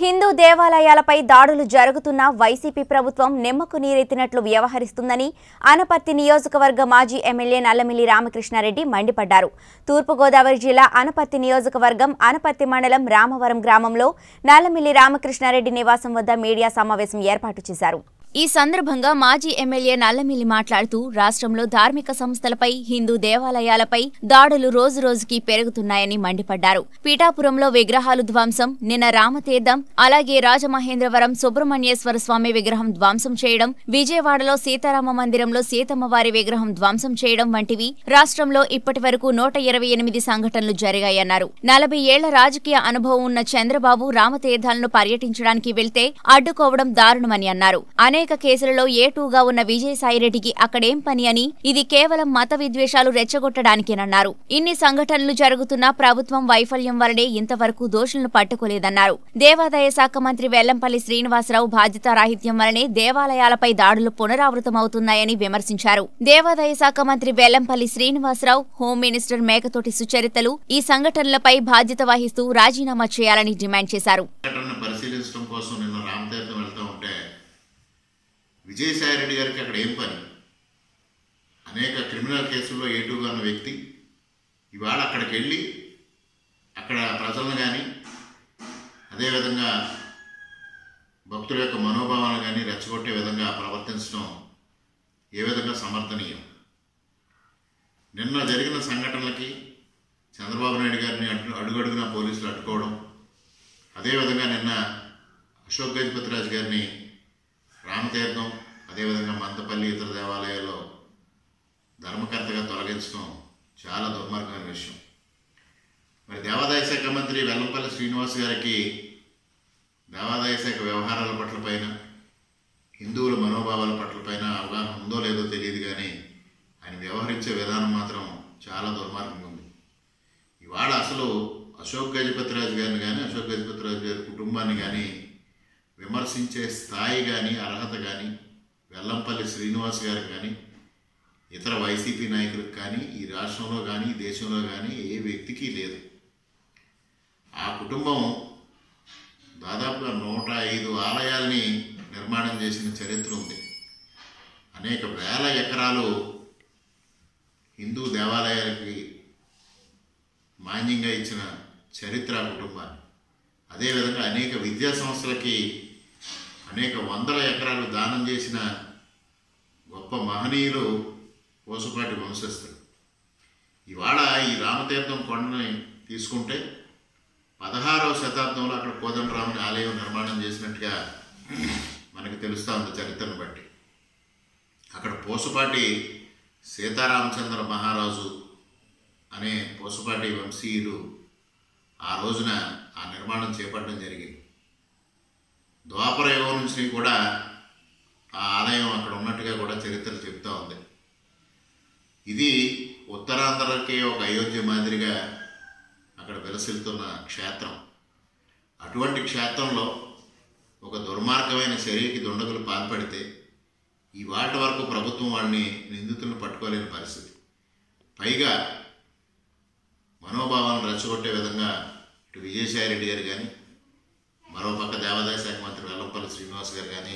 హిందూ దేవాలయాలపై దాడులు జరుగుతున్నా వైసీపీ ప్రభుత్వం నిమ్మకు నీరెత్తినట్లు వ్యవహరిస్తుందని అనపర్తి నియోజకవర్గ మాజీ ఎమ్మెల్యే నల్లమిల్లి రామకృష్ణారెడ్డి మండిపడ్డారు. తూర్పుగోదావరి జిల్లా అనపర్తి నియోజకవర్గం అనపర్తి మండలం రామవరం గ్రామంలో నల్లమిల్లి రామకృష్ణారెడ్డి నివాసం వద్ద మీడియా సమావేశం ఏర్పాటు చేశారు. ఈ సందర్భంగా మాజీ ఎమ్మెల్యే నల్లమిల్లి మాట్లాడుతూ రాష్ట్రంలో ధార్మిక సంస్థలపై హిందూ దేవాలయాలపై దాడులు రోజురోజుకి పెరుగుతున్నాయని మండిపడ్డారు. పీఠాపురంలో విగ్రహాలు ధ్వంసం నిన్న రామతీర్థం అలాగే రాజమహేంద్రవరం సుబ్రహ్మణ్యేశ్వర స్వామి విగ్రహం ధ్వంసం చేయడం విజయవాడలో సీతారామ మందిరంలో సీతమ్మవారి విగ్రహం ధ్వంసం చేయడం వంటివి రాష్ట్రంలో ఇప్పటి వరకు నూట ఇరవై ఎనిమిది సంఘటనలు జరిగాయన్నారు. నలభై ఏళ్ళ రాజకీయ అనుభవం ఉన్న చంద్రబాబు రామతీర్థాలను పర్యటించడానికి వెళ్తే అడ్డుకోవడం దారుణమని అన్నారు. అనే అనేక కేసులలో ఏటూగా ఉన్న విజయసాయిరెడ్డికి అక్కడేం పని అని ఇది కేవలం మత విద్వేషాలు రెచ్చగొట్టడానికేనన్నారు. ఇన్ని సంఘటనలు జరుగుతున్నా ప్రభుత్వం వైఫల్యం వలనే ఇంతవరకు దోషులను పట్టుకోలేదన్నారు. దేవాదాయ శాఖ మంత్రి వెల్లంపల్లి శ్రీనివాసరావు బాధ్యతారాహిత్యం వలనే దేవాలయాలపై దాడులు పునరావృతమవుతున్నాయని విమర్శించారు. దేవాదాయ శాఖ మంత్రి వెల్లంపల్లి శ్రీనివాసరావు హోం మినిస్టర్ మేకతోటి సుచరితలు ఈ సంఘటనలపై బాధ్యత వహిస్తూ రాజీనామా చేయాలని డిమాండ్ చేశారు సంఘటనను పరిశీలించడం కోసం నిన్న రామతీర్థం వెళ్తూ ఉంటే విజయసాయిరెడ్డి గారికి అక్కడ ఏం పని? అనేక క్రిమినల్ కేసుల్లో ఏటుగా ఉన్న వ్యక్తి ఇవాళ అక్కడికి వెళ్ళి అక్కడ ప్రజలను కానీ అదేవిధంగా భక్తుల యొక్క మనోభావాలను కానీ రెచ్చగొట్టే విధంగా ప్రవర్తించడం ఏ విధంగా సమర్థనీయం? నిన్న జరిగిన సంఘటనలకి చంద్రబాబు నాయుడు గారిని అడ్డు అడుగడుగున పోలీసులు అడ్డుకోవడం అదేవిధంగా నిన్న అశోక్ గజపతిరాజు గారిని రామతీర్థం అదేవిధంగా మంతపల్లి ఇతర దేవాలయాల్లో ధర్మకర్తగా తొలగించడం చాలా దుర్మార్గమైన విషయం. మరి దేవాదాయ శాఖ మంత్రి వెల్లంపల్లి శ్రీనివాస్ గారికి దేవాదాయ శాఖ వ్యవహారాల పట్ల పైన హిందువుల మనోభావాల పట్ల పైన అవగాహన ఉందో లేదో తెలియదు కానీ ఆయన వ్యవహరించే విధానం మాత్రం చాలా దుర్మార్గంగా ఉంది. ఇవాళ అసలు అశోక్ గజపతిరాజు గారిని కానీ అశోక్ గజపతిరాజు గారి కుటుంబాన్ని కానీ విమర్శించే స్థాయి కానీ అర్హత కానీ వెల్లంపల్లి శ్రీనివాస్ గారికి కానీ ఇతర వైసీపీ నాయకులకు కానీ ఈ రాష్ట్రంలో కానీ దేశంలో కానీ ఏ వ్యక్తికి లేదు. ఆ కుటుంబం దాదాపుగా నూట ఐదు ఆలయాల్ని నిర్మాణం చేసిన చరిత్ర ఉంది. అనేక వేల ఎకరాలు హిందూ దేవాలయాలకి మాన్యంగా ఇచ్చిన చరిత్ర కుటుంబాన్ని. అదేవిధంగా అనేక విద్యా సంస్థలకి అనేక వందల ఎకరాలు దానం చేసిన గొప్ప మహనీయులు పోసుపాటి వంశస్థులు. ఇవాళ ఈ రామతీర్థం కొండని తీసుకుంటే పదహారవ శతాబ్దంలో అక్కడ కోదండరాముని ఆలయం నిర్మాణం చేసినట్టుగా మనకి తెలుస్తూ ఉంది చరిత్రను బట్టి. అక్కడ పోసుపాటి సీతారామచంద్ర మహారాజు అనే పోసుపాటి వంశీయులు ఆ రోజున ఆ నిర్మాణం చేపట్టడం జరిగింది. ద్వాపర యుగం నుంచి కూడా ఆ ఆలయం అక్కడ ఉన్నట్టుగా కూడా చరిత్ర చెబుతూ ఉంది. ఇది ఉత్తరాంధ్రకి ఒక అయోధ్య మాదిరిగా అక్కడ విలసిల్తున్న క్షేత్రం. అటువంటి క్షేత్రంలో ఒక దుర్మార్గమైన చర్యకి దుండగులు పాల్పడితే ఈ వాటి వరకు ప్రభుత్వం వాడిని నిందితులను పట్టుకోలేని పరిస్థితి. పైగా మనోభావాలను రెచ్చగొట్టే విధంగా ఇటు విజయసాయిరెడ్డి గారు కానీ మరోపక్క దేవాదాయ శాఖ మంత్రి వెల్లంపల్లి శ్రీనివాస్ గారు కానీ